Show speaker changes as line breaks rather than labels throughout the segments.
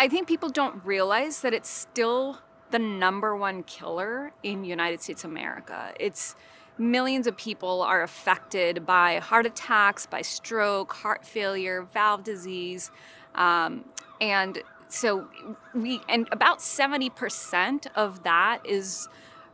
I think people don't realize that it's still the number one killer in United States America. It's millions of people are affected by heart attacks, by stroke, heart failure, valve disease, um, and so we and about 70% of that is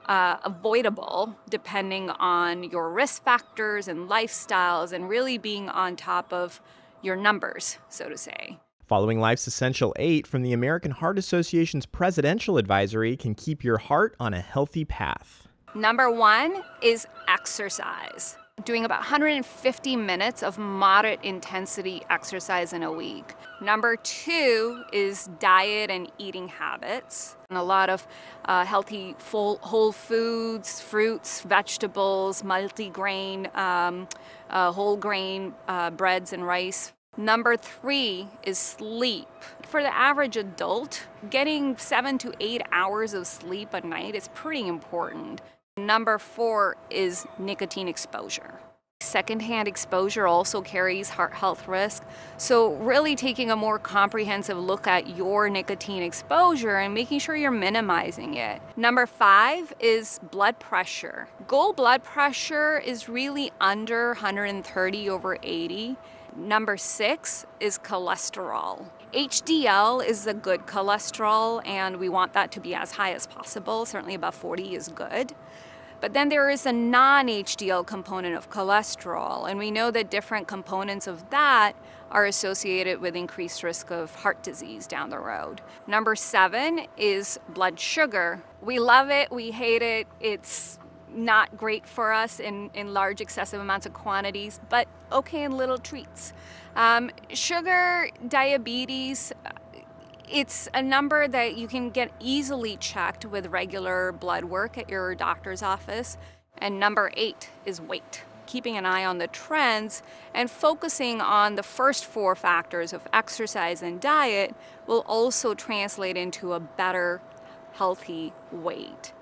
uh, avoidable depending on your risk factors and lifestyles and really being on top of your numbers so to say
Following Life's Essential 8 from the American Heart Association's Presidential Advisory can keep your heart on a healthy path.
Number one is exercise. Doing about 150 minutes of moderate intensity exercise in a week. Number two is diet and eating habits. And a lot of uh, healthy full, whole foods, fruits, vegetables, multigrain, um, uh, whole grain uh, breads and rice, Number three is sleep. For the average adult, getting seven to eight hours of sleep a night is pretty important. Number four is nicotine exposure. Secondhand exposure also carries heart health risk. So, really taking a more comprehensive look at your nicotine exposure and making sure you're minimizing it. Number five is blood pressure. Goal blood pressure is really under 130 over 80. Number six is cholesterol. HDL is a good cholesterol, and we want that to be as high as possible. Certainly, above 40 is good. But then there is a non HDL component of cholesterol, and we know that different components of that are associated with increased risk of heart disease down the road. Number seven is blood sugar. We love it, we hate it, it's not great for us in, in large excessive amounts of quantities, but okay in little treats. Um, sugar, diabetes, it's a number that you can get easily checked with regular blood work at your doctor's office. And number eight is weight. Keeping an eye on the trends and focusing on the first four factors of exercise and diet will also translate into a better, healthy weight.